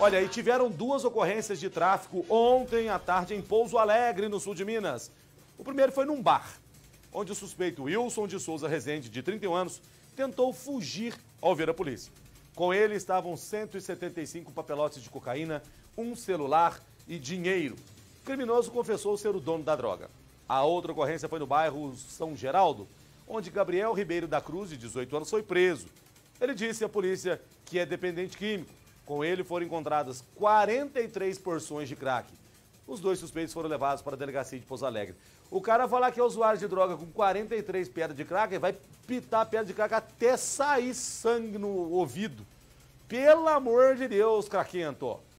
Olha, e tiveram duas ocorrências de tráfico ontem à tarde em Pouso Alegre, no sul de Minas. O primeiro foi num bar, onde o suspeito Wilson de Souza Rezende, de 31 anos, tentou fugir ao ver a polícia. Com ele estavam 175 papelotes de cocaína, um celular e dinheiro. O criminoso confessou ser o dono da droga. A outra ocorrência foi no bairro São Geraldo, onde Gabriel Ribeiro da Cruz, de 18 anos, foi preso. Ele disse à polícia que é dependente químico. Com ele foram encontradas 43 porções de crack. Os dois suspeitos foram levados para a delegacia de Pouso Alegre. O cara falar que é usuário de droga com 43 pedras de crack, vai pitar a pedra de crack até sair sangue no ouvido. Pelo amor de Deus, craquento.